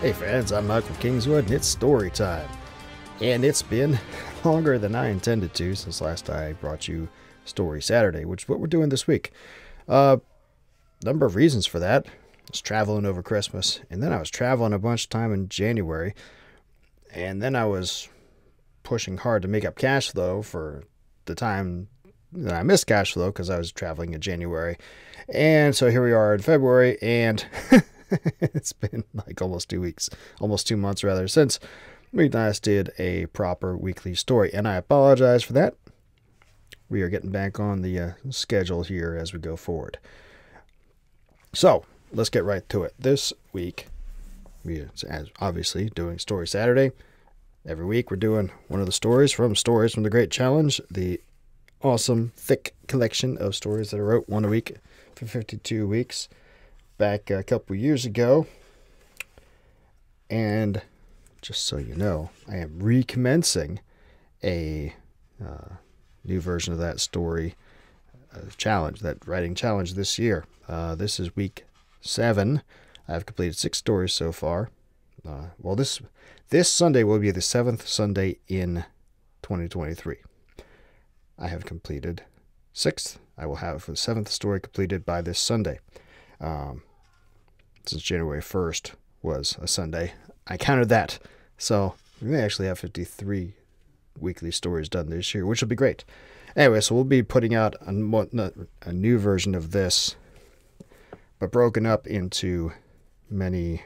Hey friends, I'm Michael Kingswood and it's story time. And it's been longer than I intended to since last I brought you Story Saturday, which is what we're doing this week. Uh number of reasons for that. I was traveling over Christmas, and then I was traveling a bunch of time in January, and then I was pushing hard to make up cash flow for the time that I missed cash flow because I was traveling in January. And so here we are in February, and it's been like almost two weeks, almost two months rather, since we last did a proper weekly story. And I apologize for that. We are getting back on the uh, schedule here as we go forward. So let's get right to it. This week, we as obviously doing Story Saturday. Every week we're doing one of the stories from Stories from the Great Challenge, the awesome thick collection of stories that I wrote one a week for 52 weeks back a couple years ago. And just so you know, I am recommencing a uh, new version of that story uh, challenge, that writing challenge this year. Uh, this is week seven. I've completed six stories so far. Uh, well, this this Sunday will be the seventh Sunday in 2023. I have completed sixth. I will have the seventh story completed by this Sunday. Um, since January 1st was a Sunday, I counted that. So we may actually have 53 weekly stories done this year, which will be great. Anyway, so we'll be putting out a, a new version of this, but broken up into many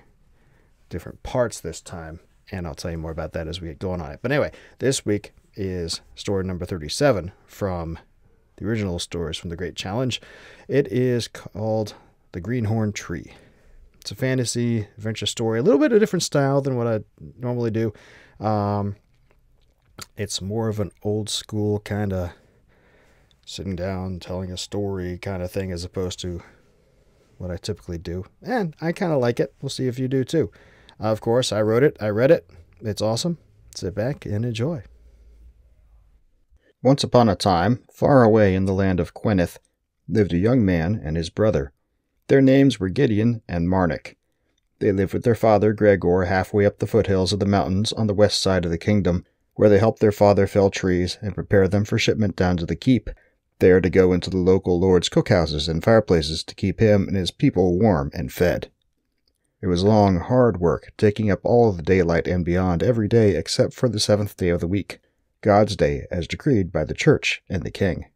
different parts this time. And I'll tell you more about that as we get going on it. But anyway, this week is story number 37 from the original stories from the Great Challenge. It is called The Greenhorn Tree. It's a fantasy adventure story, a little bit of a different style than what I normally do. Um, it's more of an old school kind of sitting down, telling a story kind of thing, as opposed to what I typically do. And I kind of like it. We'll see if you do too. Uh, of course, I wrote it, I read it. It's awesome. Sit back and enjoy. Once upon a time, far away in the land of Quenith, lived a young man and his brother. Their names were Gideon and Marnik. They lived with their father Gregor halfway up the foothills of the mountains on the west side of the kingdom, where they helped their father fell trees and prepare them for shipment down to the keep, there to go into the local lord's cookhouses and fireplaces to keep him and his people warm and fed. It was long, hard work, taking up all the daylight and beyond every day except for the seventh day of the week, God's day as decreed by the church and the king.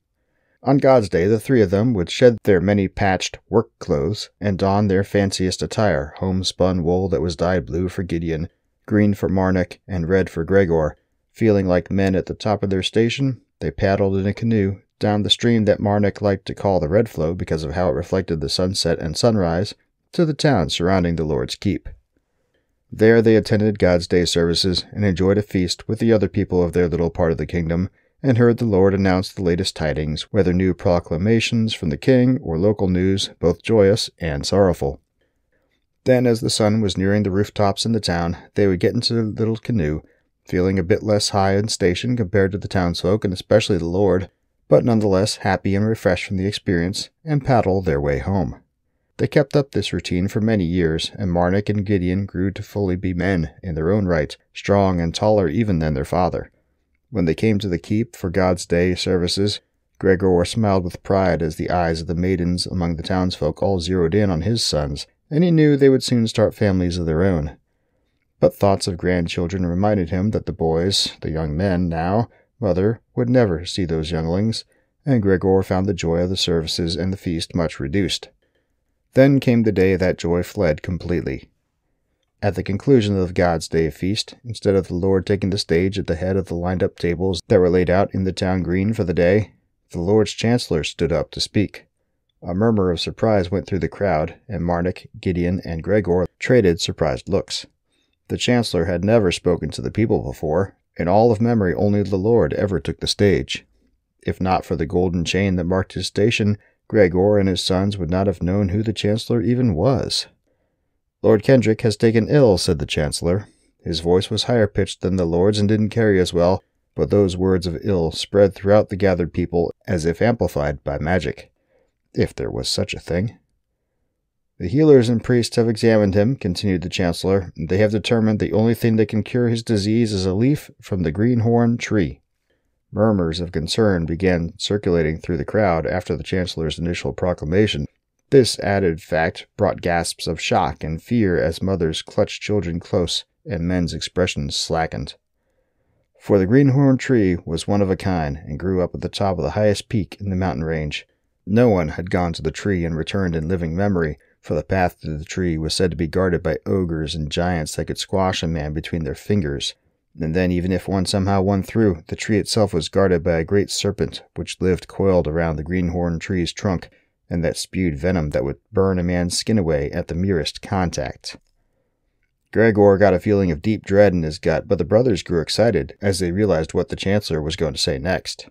On God's day, the three of them would shed their many patched work clothes and don their fanciest attire homespun wool that was dyed blue for Gideon, green for Marnik, and red for Gregor. Feeling like men at the top of their station, they paddled in a canoe down the stream that Marnik liked to call the Red Flow because of how it reflected the sunset and sunrise, to the town surrounding the Lord's keep. There they attended God's day services and enjoyed a feast with the other people of their little part of the kingdom, and heard the Lord announce the latest tidings, whether new proclamations from the king or local news, both joyous and sorrowful. Then, as the sun was nearing the rooftops in the town, they would get into the little canoe, feeling a bit less high in station compared to the townsfolk and especially the Lord, but nonetheless happy and refreshed from the experience, and paddle their way home. They kept up this routine for many years, and Marnik and Gideon grew to fully be men in their own right, strong and taller even than their father. When they came to the keep for God's day services, Gregor smiled with pride as the eyes of the maidens among the townsfolk all zeroed in on his sons, and he knew they would soon start families of their own. But thoughts of grandchildren reminded him that the boys, the young men now, Mother would never see those younglings, and Gregor found the joy of the services and the feast much reduced. Then came the day that joy fled completely. At the conclusion of God's day feast, instead of the Lord taking the stage at the head of the lined up tables that were laid out in the town green for the day, the Lord's chancellor stood up to speak. A murmur of surprise went through the crowd, and Marnik, Gideon, and Gregor traded surprised looks. The chancellor had never spoken to the people before, in all of memory, only the Lord ever took the stage. If not for the golden chain that marked his station, Gregor and his sons would not have known who the Chancellor even was. Lord Kendrick has taken ill, said the Chancellor. His voice was higher pitched than the Lord's and didn't carry as well, but those words of ill spread throughout the gathered people as if amplified by magic. If there was such a thing. The healers and priests have examined him, continued the Chancellor, and they have determined the only thing that can cure his disease is a leaf from the greenhorn tree. Murmurs of concern began circulating through the crowd after the Chancellor's initial proclamation. This added fact brought gasps of shock and fear as mothers clutched children close and men's expressions slackened. For the greenhorn tree was one of a kind and grew up at the top of the highest peak in the mountain range. No one had gone to the tree and returned in living memory, for the path to the tree was said to be guarded by ogres and giants that could squash a man between their fingers. And then, even if one somehow won through, the tree itself was guarded by a great serpent which lived coiled around the greenhorn tree's trunk, and that spewed venom that would burn a man's skin away at the merest contact. Gregor got a feeling of deep dread in his gut, but the brothers grew excited as they realized what the Chancellor was going to say next.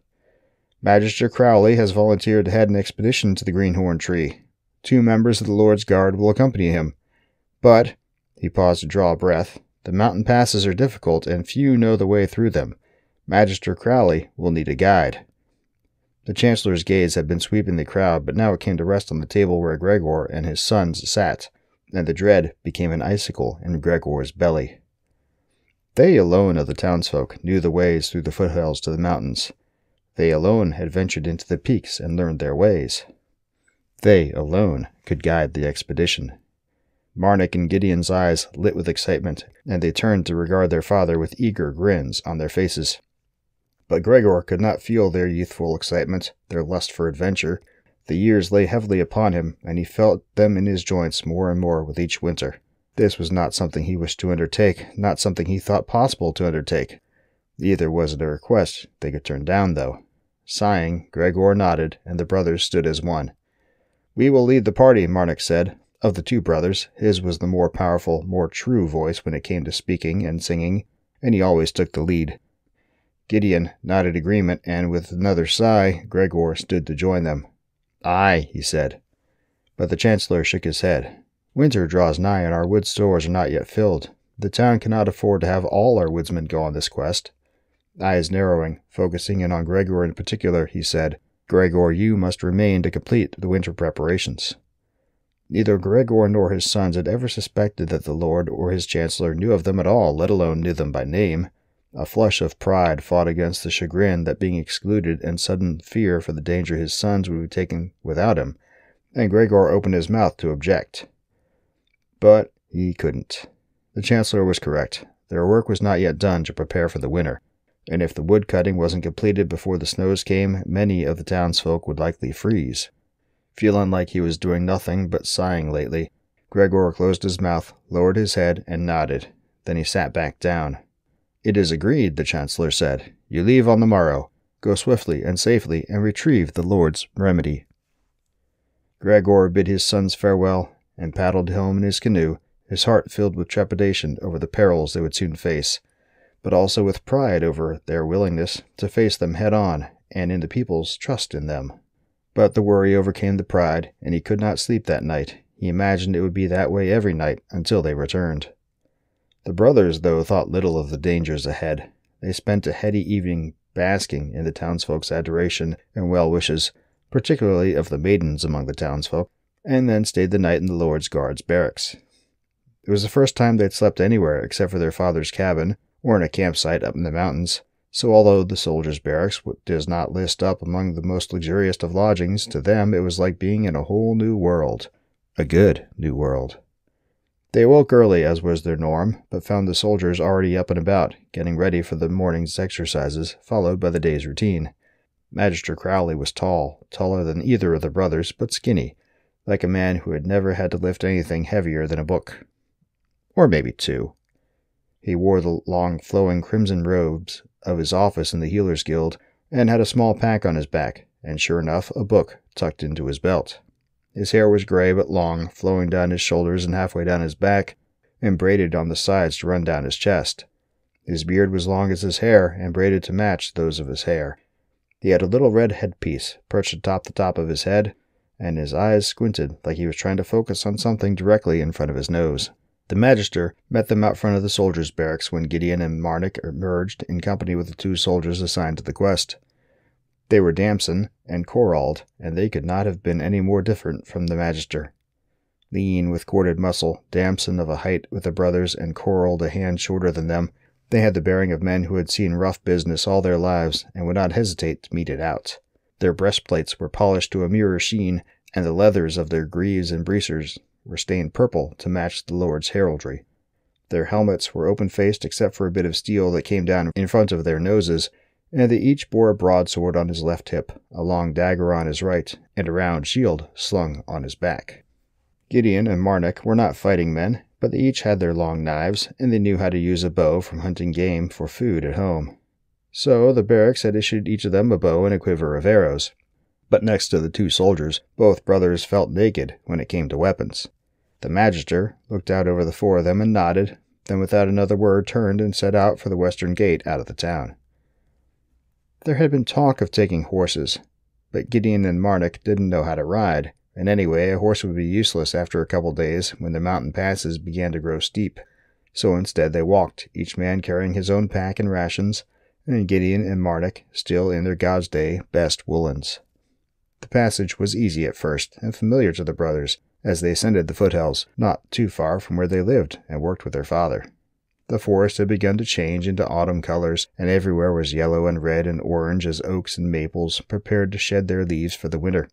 Magister Crowley has volunteered to head an expedition to the Greenhorn Tree. Two members of the Lord's Guard will accompany him. But, he paused to draw a breath, the mountain passes are difficult and few know the way through them. Magister Crowley will need a guide. The Chancellor's gaze had been sweeping the crowd, but now it came to rest on the table where Gregor and his sons sat and the dread became an icicle in Gregor's belly. They alone of the townsfolk knew the ways through the foothills to the mountains. They alone had ventured into the peaks and learned their ways. They alone could guide the expedition. Marnik and Gideon's eyes lit with excitement, and they turned to regard their father with eager grins on their faces. But Gregor could not feel their youthful excitement, their lust for adventure, the years lay heavily upon him, and he felt them in his joints more and more with each winter. This was not something he wished to undertake, not something he thought possible to undertake. Neither was it a request they could turn down, though. Sighing, Gregor nodded, and the brothers stood as one. We will lead the party, Marnik said. Of the two brothers, his was the more powerful, more true voice when it came to speaking and singing, and he always took the lead. Gideon nodded agreement, and with another sigh, Gregor stood to join them. Aye, he said. But the Chancellor shook his head. Winter draws nigh, and our wood stores are not yet filled. The town cannot afford to have all our woodsmen go on this quest. Eyes narrowing, focusing in on Gregor in particular, he said, Gregor, you must remain to complete the winter preparations. Neither Gregor nor his sons had ever suspected that the Lord or his Chancellor knew of them at all, let alone knew them by name. A flush of pride fought against the chagrin that being excluded and sudden fear for the danger his sons would be taken without him, and Gregor opened his mouth to object. But he couldn't. The Chancellor was correct. Their work was not yet done to prepare for the winter, and if the wood cutting wasn't completed before the snows came, many of the townsfolk would likely freeze. Feeling like he was doing nothing but sighing lately, Gregor closed his mouth, lowered his head, and nodded. Then he sat back down. It is agreed, the Chancellor said. You leave on the morrow. Go swiftly and safely and retrieve the Lord's remedy. Gregor bid his sons farewell and paddled home in his canoe, his heart filled with trepidation over the perils they would soon face, but also with pride over their willingness to face them head on and in the people's trust in them. But the worry overcame the pride, and he could not sleep that night. He imagined it would be that way every night until they returned. The brothers, though, thought little of the dangers ahead. They spent a heady evening basking in the townsfolk's adoration and well wishes, particularly of the maidens among the townsfolk, and then stayed the night in the Lord's Guards barracks. It was the first time they'd slept anywhere except for their father's cabin or in a campsite up in the mountains, so although the soldiers' barracks does not list up among the most luxurious of lodgings, to them it was like being in a whole new world. A good new world. They awoke early, as was their norm, but found the soldiers already up and about, getting ready for the morning's exercises, followed by the day's routine. Magister Crowley was tall, taller than either of the brothers, but skinny, like a man who had never had to lift anything heavier than a book. Or maybe two. He wore the long, flowing crimson robes of his office in the Healers Guild, and had a small pack on his back, and sure enough, a book tucked into his belt. His hair was gray but long, flowing down his shoulders and halfway down his back, and braided on the sides to run down his chest. His beard was long as his hair, and braided to match those of his hair. He had a little red headpiece perched atop the top of his head, and his eyes squinted like he was trying to focus on something directly in front of his nose. The Magister met them out front of the soldiers' barracks when Gideon and Marnik emerged in company with the two soldiers assigned to the quest. They were Damson and Corald, and they could not have been any more different from the Magister. Lean with corded muscle, Damson of a height with the brothers, and Corald a hand shorter than them, they had the bearing of men who had seen rough business all their lives and would not hesitate to mete it out. Their breastplates were polished to a mirror sheen, and the leathers of their greaves and breecers were stained purple to match the Lord's heraldry. Their helmets were open faced except for a bit of steel that came down in front of their noses, and they each bore a broadsword on his left hip, a long dagger on his right, and a round shield slung on his back. Gideon and Marnik were not fighting men, but they each had their long knives, and they knew how to use a bow from hunting game for food at home. So the barracks had issued each of them a bow and a quiver of arrows. But next to the two soldiers, both brothers felt naked when it came to weapons. The magister looked out over the four of them and nodded, then without another word turned and set out for the western gate out of the town. There had been talk of taking horses, but Gideon and Marnik didn't know how to ride, and anyway, a horse would be useless after a couple days when the mountain passes began to grow steep. So instead they walked, each man carrying his own pack and rations, and Gideon and Marnik still in their God's Day best woolens. The passage was easy at first, and familiar to the brothers, as they ascended the foothills, not too far from where they lived and worked with their father. The forest had begun to change into autumn colors, and everywhere was yellow and red and orange as oaks and maples prepared to shed their leaves for the winter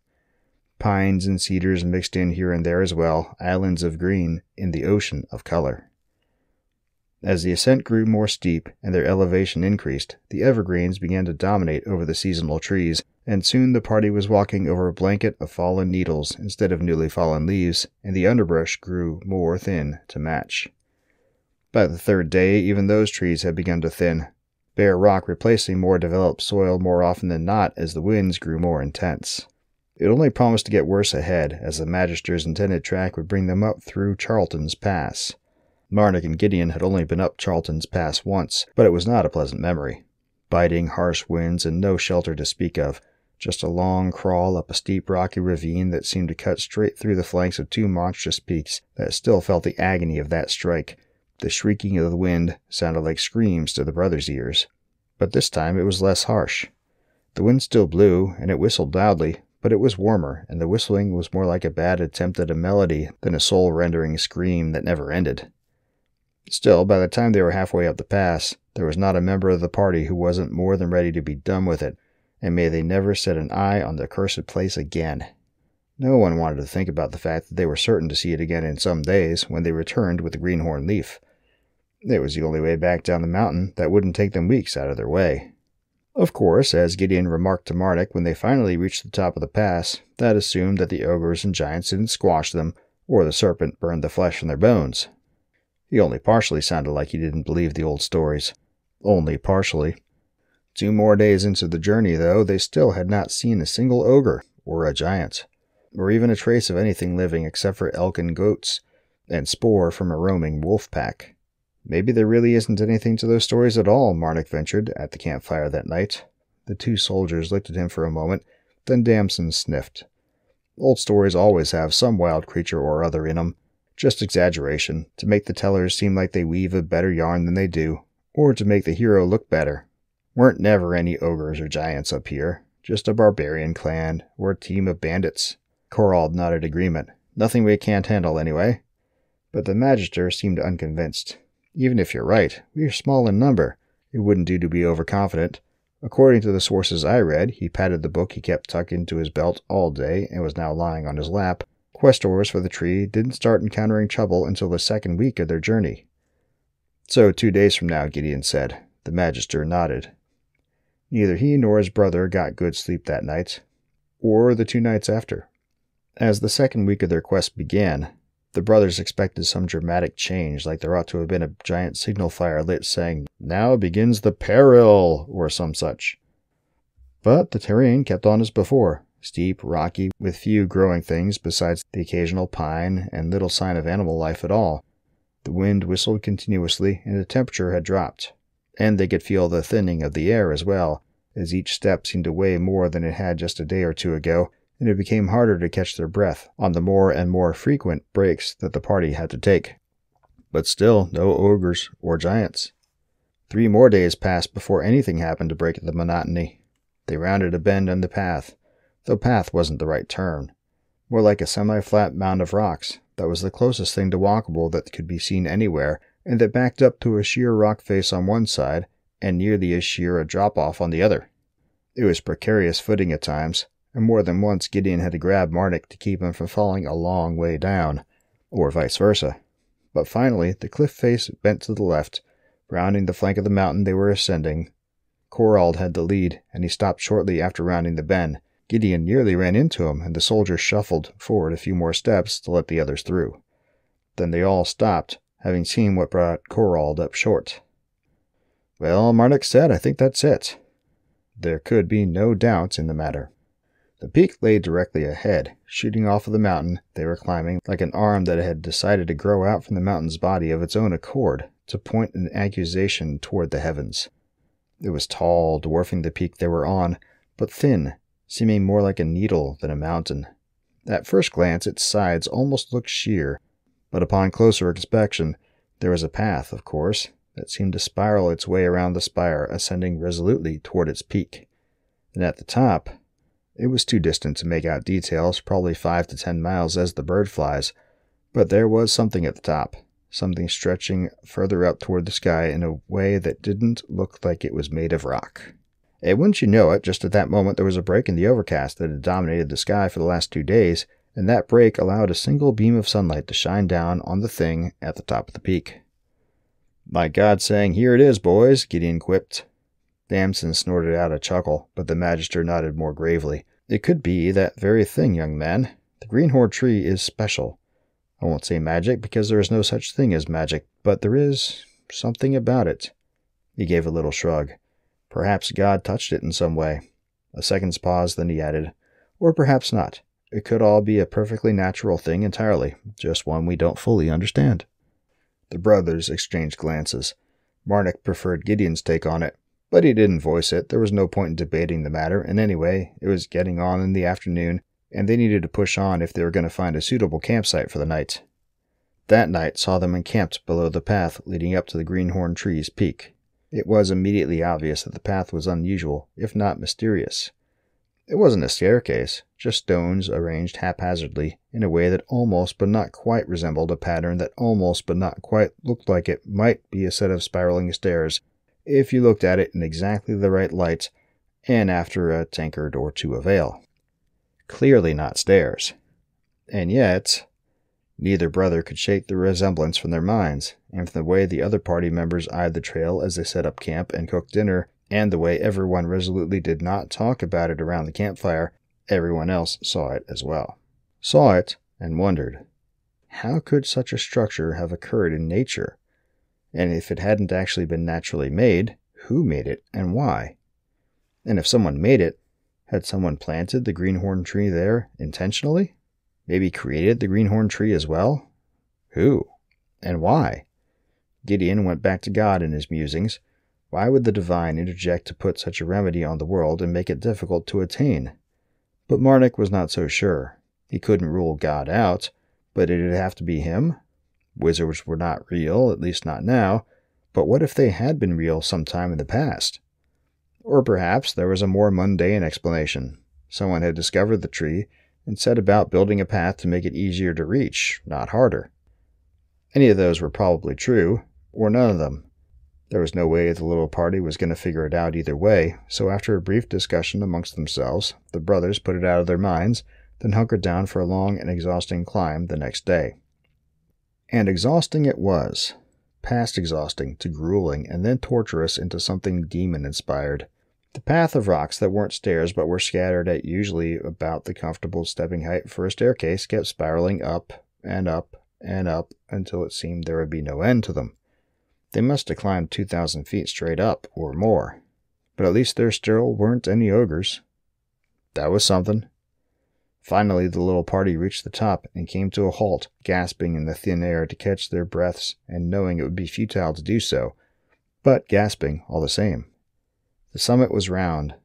pines and cedars mixed in here and there as well, islands of green in the ocean of color. As the ascent grew more steep and their elevation increased, the evergreens began to dominate over the seasonal trees, and soon the party was walking over a blanket of fallen needles instead of newly fallen leaves, and the underbrush grew more thin to match. By the third day, even those trees had begun to thin, bare rock replacing more developed soil more often than not as the winds grew more intense. It only promised to get worse ahead, as the Magister's intended track would bring them up through Charlton's Pass. Marnik and Gideon had only been up Charlton's Pass once, but it was not a pleasant memory. Biting, harsh winds and no shelter to speak of, just a long crawl up a steep rocky ravine that seemed to cut straight through the flanks of two monstrous peaks that still felt the agony of that strike. The shrieking of the wind sounded like screams to the brothers' ears. But this time it was less harsh. The wind still blew, and it whistled loudly, but it was warmer, and the whistling was more like a bad attempt at a melody than a soul rendering scream that never ended. Still, by the time they were halfway up the pass, there was not a member of the party who wasn't more than ready to be done with it, and may they never set an eye on the cursed place again. No one wanted to think about the fact that they were certain to see it again in some days when they returned with the greenhorn leaf. It was the only way back down the mountain that wouldn't take them weeks out of their way. Of course, as Gideon remarked to Marnik when they finally reached the top of the pass, that assumed that the ogres and giants didn't squash them, or the serpent burned the flesh from their bones. He only partially sounded like he didn't believe the old stories. Only partially. Two more days into the journey, though, they still had not seen a single ogre, or a giant, or even a trace of anything living except for elk and goats, and spoor from a roaming wolf pack. Maybe there really isn't anything to those stories at all, Marnik ventured at the campfire that night. The two soldiers looked at him for a moment, then Damson sniffed. Old stories always have some wild creature or other in 'em, just exaggeration, to make the tellers seem like they weave a better yarn than they do, or to make the hero look better. Weren't never any ogres or giants up here, just a barbarian clan, or a team of bandits. Corald nodded agreement. Nothing we can't handle, anyway. But the Magister seemed unconvinced. Even if you're right, we are small in number. It wouldn't do to be overconfident. According to the sources I read, he patted the book he kept tucked into his belt all day and was now lying on his lap. Questors for the tree didn't start encountering trouble until the second week of their journey. So, two days from now, Gideon said. The Magister nodded. Neither he nor his brother got good sleep that night, or the two nights after. As the second week of their quest began, the brothers expected some dramatic change, like there ought to have been a giant signal fire lit saying, Now begins the peril, or some such. But the terrain kept on as before, steep, rocky, with few growing things besides the occasional pine and little sign of animal life at all. The wind whistled continuously, and the temperature had dropped. And they could feel the thinning of the air as well, as each step seemed to weigh more than it had just a day or two ago, and it became harder to catch their breath on the more and more frequent breaks that the party had to take. But still, no ogres or giants. Three more days passed before anything happened to break the monotony. They rounded a bend in the path, though path wasn't the right term. More like a semi flat mound of rocks, that was the closest thing to walkable that could be seen anywhere, and that backed up to a sheer rock face on one side and nearly as sheer a drop off on the other. It was precarious footing at times, and more than once Gideon had to grab Marnik to keep him from falling a long way down, or vice versa. But finally, the cliff face bent to the left, rounding the flank of the mountain they were ascending. Corald had the lead, and he stopped shortly after rounding the bend. Gideon nearly ran into him, and the soldier shuffled forward a few more steps to let the others through. Then they all stopped, having seen what brought Corald up short. Well, Marnik said, I think that's it. There could be no doubt in the matter. The peak lay directly ahead, shooting off of the mountain they were climbing like an arm that had decided to grow out from the mountain's body of its own accord to point an accusation toward the heavens. It was tall, dwarfing the peak they were on, but thin, seeming more like a needle than a mountain. At first glance, its sides almost looked sheer, but upon closer inspection, there was a path, of course, that seemed to spiral its way around the spire, ascending resolutely toward its peak. And at the top, it was too distant to make out details, probably five to ten miles as the bird flies, but there was something at the top, something stretching further up toward the sky in a way that didn't look like it was made of rock. And wouldn't you know it, just at that moment there was a break in the overcast that had dominated the sky for the last two days, and that break allowed a single beam of sunlight to shine down on the thing at the top of the peak. My God, saying, Here it is, boys, Gideon quipped. Damson snorted out a chuckle, but the Magister nodded more gravely. It could be that very thing, young man. The greenhorn tree is special. I won't say magic, because there is no such thing as magic, but there is something about it. He gave a little shrug. Perhaps God touched it in some way. A second's pause, then he added, Or perhaps not. It could all be a perfectly natural thing entirely, just one we don't fully understand. The brothers exchanged glances. Marnik preferred Gideon's take on it, but he didn't voice it. There was no point in debating the matter, and anyway, it was getting on in the afternoon, and they needed to push on if they were going to find a suitable campsite for the night. That night saw them encamped below the path leading up to the greenhorn tree's peak. It was immediately obvious that the path was unusual, if not mysterious. It wasn't a staircase, just stones arranged haphazardly in a way that almost but not quite resembled a pattern that almost but not quite looked like it might be a set of spiraling stairs if you looked at it in exactly the right light and after a tankard or two of ale. Clearly not stairs. And yet, neither brother could shake the resemblance from their minds, and from the way the other party members eyed the trail as they set up camp and cooked dinner and the way everyone resolutely did not talk about it around the campfire, everyone else saw it as well. Saw it and wondered how could such a structure have occurred in nature? And if it hadn't actually been naturally made, who made it and why? And if someone made it, had someone planted the greenhorn tree there intentionally? Maybe created the greenhorn tree as well? Who? And why? Gideon went back to God in his musings why would the divine interject to put such a remedy on the world and make it difficult to attain? But Marnik was not so sure. He couldn't rule God out, but it'd have to be him? Wizards were not real, at least not now, but what if they had been real some time in the past? Or perhaps there was a more mundane explanation. Someone had discovered the tree and set about building a path to make it easier to reach, not harder. Any of those were probably true, or none of them. There was no way the little party was going to figure it out either way, so after a brief discussion amongst themselves, the brothers put it out of their minds, then hunkered down for a long and exhausting climb the next day. And exhausting it was, past exhausting to grueling and then torturous into something demon inspired. The path of rocks that weren't stairs but were scattered at usually about the comfortable stepping height for a staircase kept spiraling up and up and up until it seemed there would be no end to them. They must have climbed 2,000 feet straight up, or more. But at least there still weren't any ogres. That was something. Finally, the little party reached the top and came to a halt, gasping in the thin air to catch their breaths and knowing it would be futile to do so, but gasping all the same. The summit was round.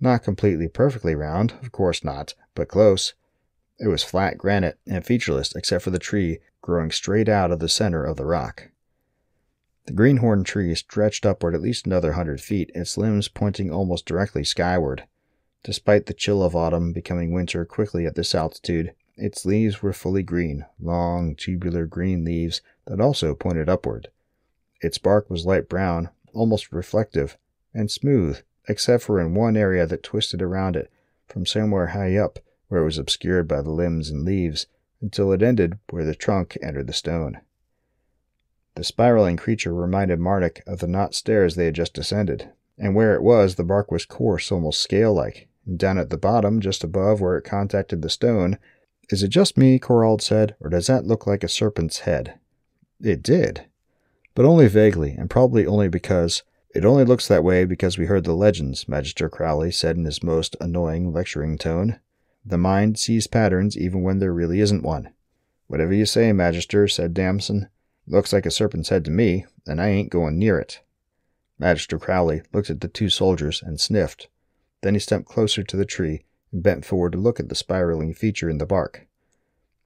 Not completely perfectly round, of course not, but close. It was flat granite and featureless except for the tree growing straight out of the center of the rock. The greenhorn tree stretched upward at least another hundred feet, its limbs pointing almost directly skyward. Despite the chill of autumn becoming winter quickly at this altitude, Its leaves were fully green, long, tubular green leaves that also pointed upward. Its bark was light brown, almost reflective, and smooth, except for in one area that twisted around it from somewhere high up where it was obscured by the limbs and leaves until it ended where the trunk entered the stone. The spiraling creature reminded Marnik of the not stairs they had just descended, and where it was, the bark was coarse, almost scale like, down at the bottom, just above where it contacted the stone, is it just me, Corald said, or does that look like a serpent's head? It did, but only vaguely, and probably only because it only looks that way because we heard the legends, Magister Crowley said in his most annoying lecturing tone. The mind sees patterns even when there really isn't one. Whatever you say, Magister, said Damson. Looks like a serpent's head to me, and I ain't going near it. Magister Crowley looked at the two soldiers and sniffed. Then he stepped closer to the tree and bent forward to look at the spiraling feature in the bark.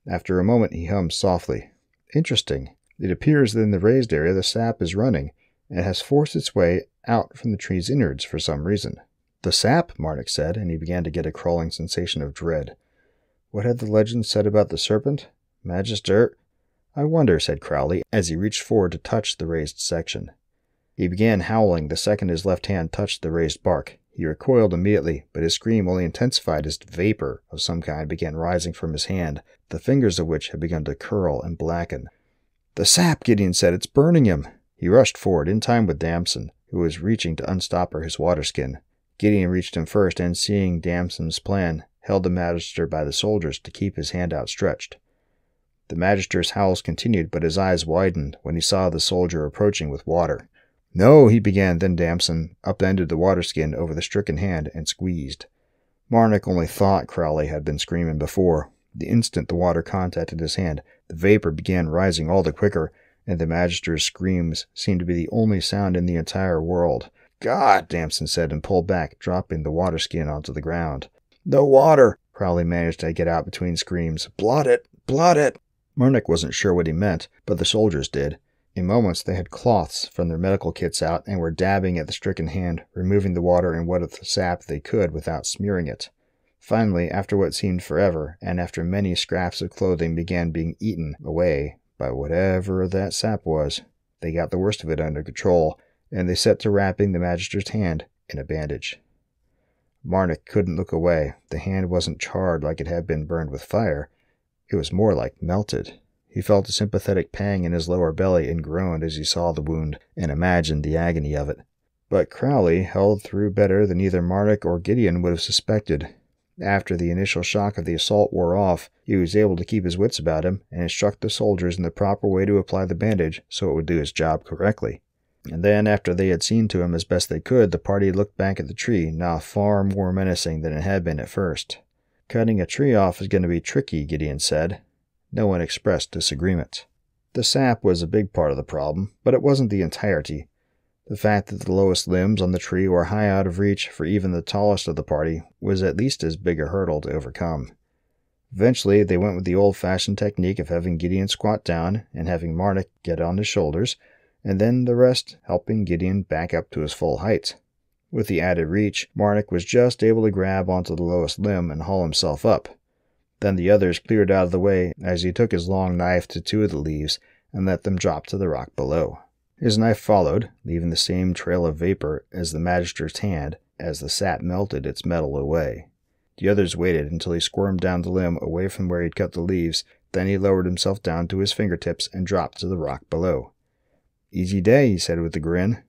After a moment, he hummed softly. Interesting. It appears that in the raised area the sap is running, and has forced its way out from the tree's innards for some reason. The sap, Marnik said, and he began to get a crawling sensation of dread. What had the legend said about the serpent? Magister? I wonder, said Crowley, as he reached forward to touch the raised section. He began howling the second his left hand touched the raised bark. He recoiled immediately, but his scream only intensified as vapor of some kind began rising from his hand, the fingers of which had begun to curl and blacken. The sap, Gideon said, it's burning him. He rushed forward, in time with Damson, who was reaching to unstopper his waterskin. Gideon reached him first, and seeing Damson's plan, held the magister by the shoulders to keep his hand outstretched. The magister's howls continued, but his eyes widened when he saw the soldier approaching with water. No, he began, then Damson upended the waterskin over the stricken hand and squeezed. Marnik only thought Crowley had been screaming before. The instant the water contacted his hand, the vapor began rising all the quicker, and the magister's screams seemed to be the only sound in the entire world. God, Damson said and pulled back, dropping the waterskin onto the ground. The water! Crowley managed to get out between screams. Blot it! Blot it! Marnik wasn't sure what he meant, but the soldiers did. In moments, they had cloths from their medical kits out and were dabbing at the stricken hand, removing the water and what of the sap they could without smearing it. Finally, after what seemed forever, and after many scraps of clothing began being eaten away by whatever that sap was, they got the worst of it under control, and they set to wrapping the magister's hand in a bandage. Marnik couldn't look away. The hand wasn't charred like it had been burned with fire. It was more like melted. He felt a sympathetic pang in his lower belly and groaned as he saw the wound and imagined the agony of it. But Crowley held through better than either Marduk or Gideon would have suspected. After the initial shock of the assault wore off, he was able to keep his wits about him and instruct the soldiers in the proper way to apply the bandage so it would do its job correctly. And then, after they had seen to him as best they could, the party looked back at the tree, now far more menacing than it had been at first. Cutting a tree off is going to be tricky, Gideon said, no one expressed disagreement. The sap was a big part of the problem, but it wasn't the entirety. The fact that the lowest limbs on the tree were high out of reach for even the tallest of the party was at least as big a hurdle to overcome. Eventually, they went with the old fashioned technique of having Gideon squat down and having Marnik get on his shoulders, and then the rest helping Gideon back up to his full height. With the added reach, Marnik was just able to grab onto the lowest limb and haul himself up, then the others cleared out of the way as he took his long knife to two of the leaves and let them drop to the rock below. His knife followed, leaving the same trail of vapor as the magister's hand as the sap melted its metal away. The others waited until he squirmed down the limb away from where he'd cut the leaves, then he lowered himself down to his fingertips and dropped to the rock below. Easy day, he said with a grin.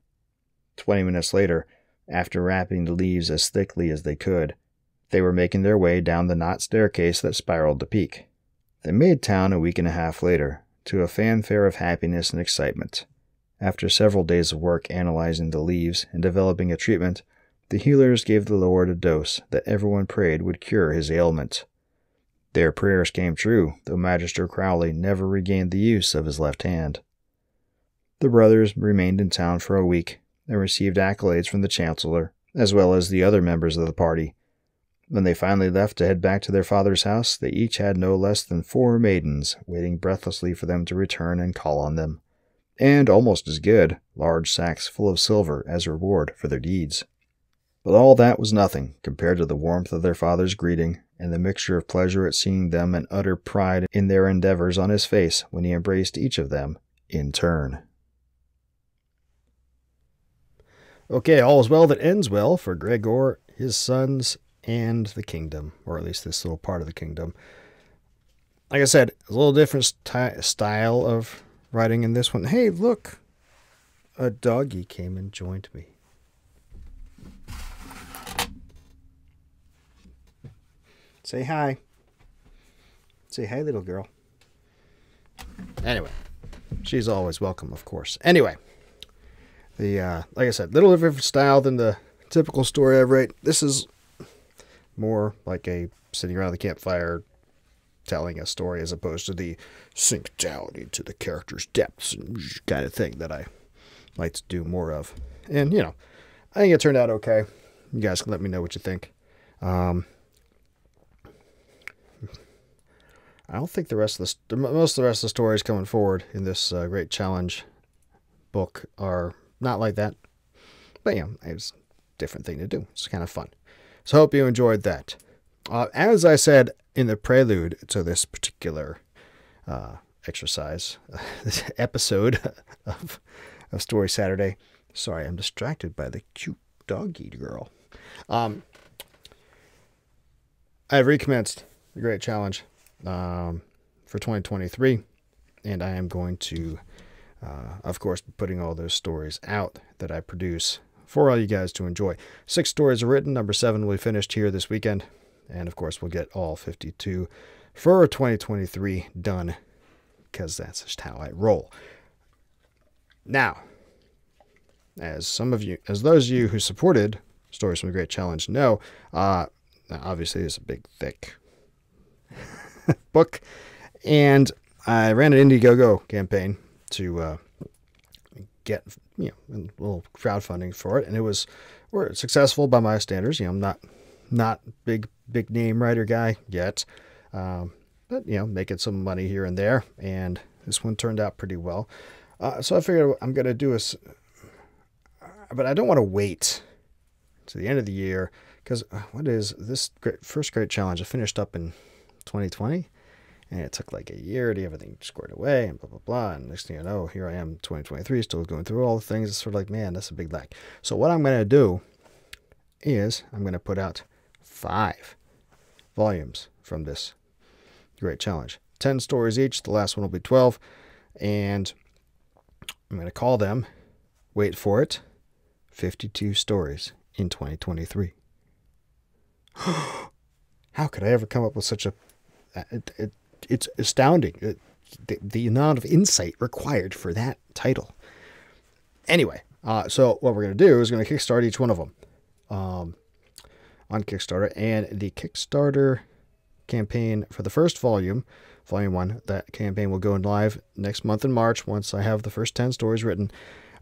Twenty minutes later, after wrapping the leaves as thickly as they could, they were making their way down the not staircase that spiraled to peak. They made town a week and a half later, to a fanfare of happiness and excitement. After several days of work analyzing the leaves and developing a treatment, the healers gave the Lord a dose that everyone prayed would cure his ailment. Their prayers came true, though Magister Crowley never regained the use of his left hand. The brothers remained in town for a week and received accolades from the Chancellor, as well as the other members of the party, when they finally left to head back to their father's house, they each had no less than four maidens waiting breathlessly for them to return and call on them. And almost as good, large sacks full of silver as reward for their deeds. But all that was nothing compared to the warmth of their father's greeting and the mixture of pleasure at seeing them and utter pride in their endeavors on his face when he embraced each of them in turn. Okay, all is well that ends well for Gregor, his sons, and the kingdom, or at least this little part of the kingdom. Like I said, a little different st- style of writing in this one. Hey, look, a doggy came and joined me. Say hi. Say hi, little girl. Anyway, she's always welcome, of course. Anyway, the uh, like I said, little different style than the typical story I write. This is more like a sitting around the campfire telling a story as opposed to the sink down into the character's depths kind of thing that I like to do more of. And, you know, I think it turned out okay. You guys can let me know what you think. Um, I don't think the rest of the most of the rest of the stories coming forward in this uh, great challenge book are not like that. But yeah, it's a different thing to do. It's kind of fun. So I hope you enjoyed that. Uh, as I said in the prelude to this particular uh, exercise, this episode of, of Story Saturday, sorry, I'm distracted by the cute doggy girl. Um, I've recommenced the Great Challenge um, for 2023, and I am going to, uh, of course, be putting all those stories out that I produce for all you guys to enjoy. Six stories are written. Number seven will be finished here this weekend. And of course, we'll get all 52 for 2023 done because that's just how I roll. Now, as some of you, as those of you who supported Stories from the Great Challenge know, uh, obviously it's a big, thick book. And I ran an Indiegogo campaign to uh, get you know a little crowdfunding for it, and it was we're successful by my standards. You know, I'm not not big big name writer guy yet, um, but you know, making some money here and there, and this one turned out pretty well. Uh, so I figured I'm gonna do a, but I don't want to wait to the end of the year because uh, what is this great, first great challenge? I finished up in 2020 and it took like a year to get everything squared away and blah blah blah. And next thing you know, here I am, 2023, still going through all the things. It's sort of like, man, that's a big lack. So what I'm gonna do is I'm gonna put out five volumes from this great challenge. 10 stories each. The last one will be 12. And I'm going to call them, wait for it, 52 stories in 2023. How could I ever come up with such a. It, it, it's astounding it, the, the amount of insight required for that title. Anyway, uh, so what we're going to do is going to kickstart each one of them um, on Kickstarter, and the Kickstarter campaign for the first volume, volume one, that campaign will go live next month in March once I have the first 10 stories written.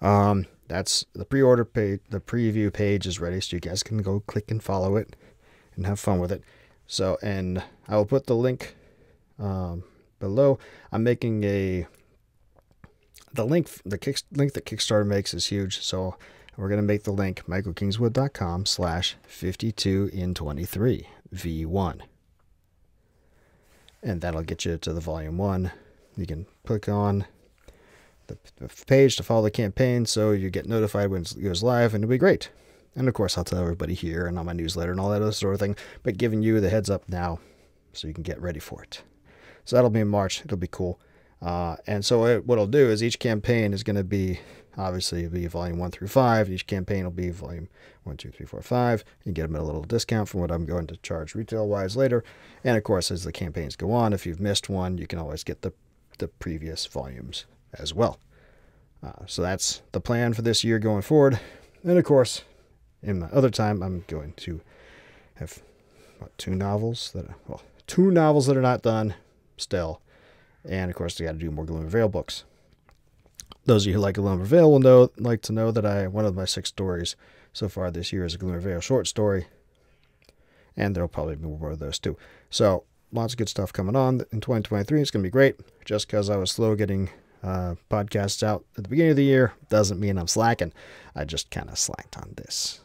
Um, that's the pre-order page, the preview page is ready, so you guys can go click and follow it and have fun with it. So, and I will put the link um, below. I'm making a the link the kick, link that Kickstarter makes is huge, so we're gonna make the link michaelkingswood.com slash 52 in 23 v1 and that'll get you to the volume one. You can click on the, the page to follow the campaign so you get notified when it goes live and it'll be great. And of course i'll tell everybody here and on my newsletter and all that other sort of thing but giving you the heads up now so you can get ready for it so that'll be in March. It'll be cool. Uh, and so it, what I'll do is each campaign is going to be obviously be volume one through five. Each campaign will be volume one, two, three, four, five. You get them at a little discount from what I'm going to charge retail wise later. And of course, as the campaigns go on, if you've missed one, you can always get the the previous volumes as well. Uh, so that's the plan for this year going forward. And of course, in my other time, I'm going to have what, two novels that well, two novels that are not done still. And of course, they got to do more Gloom Vale books. Those of you who like Gloom Vale will know, like to know that I one of my six stories so far this year is a Gloom Vale short story, and there'll probably be more of those too. So lots of good stuff coming on in 2023. It's gonna be great. Just because I was slow getting uh, podcasts out at the beginning of the year doesn't mean I'm slacking. I just kind of slacked on this,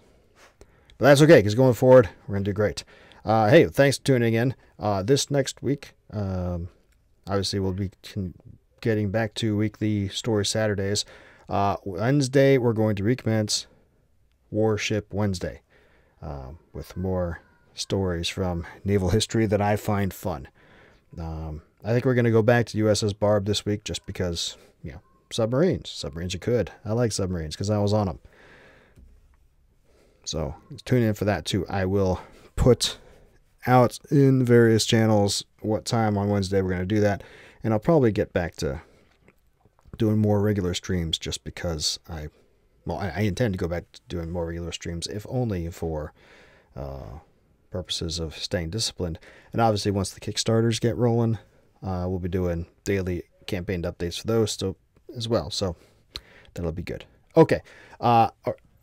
but that's okay because going forward we're gonna do great. Uh, hey, thanks for tuning in. Uh, this next week, um, obviously, we'll be getting back to weekly story Saturdays. Uh, Wednesday, we're going to recommence Warship Wednesday um, with more stories from naval history that I find fun. Um, I think we're going to go back to USS Barb this week just because, you know, submarines. Submarines are good. I like submarines because I was on them. So tune in for that too. I will put out in various channels what time on Wednesday we're going to do that. And I'll probably get back to doing more regular streams just because I, well, I, I intend to go back to doing more regular streams, if only for uh, purposes of staying disciplined. And obviously, once the Kickstarters get rolling, uh, we'll be doing daily campaign updates for those still as well. So that'll be good. Okay. Uh,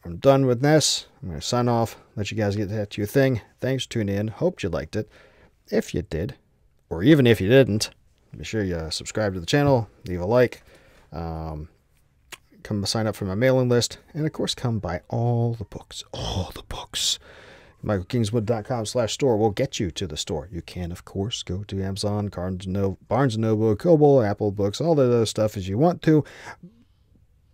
I'm done with this. I'm going to sign off, let you guys get that to your thing. Thanks for tuning in. Hope you liked it. If you did, or even if you didn't, be sure you subscribe to the channel, leave a like, um, come sign up for my mailing list, and of course, come buy all the books. All the books. MichaelKingswood.com slash store will get you to the store. You can, of course, go to Amazon, Barnes & Noble, Kobo, Apple Books, all the other stuff as you want to.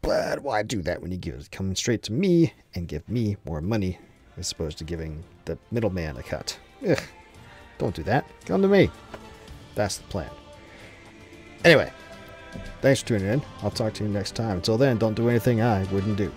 But why do that when you give it coming straight to me and give me more money as opposed to giving the middleman a cut? Ugh, don't do that. Come to me. That's the plan. Anyway, thanks for tuning in. I'll talk to you next time. Until then, don't do anything I wouldn't do.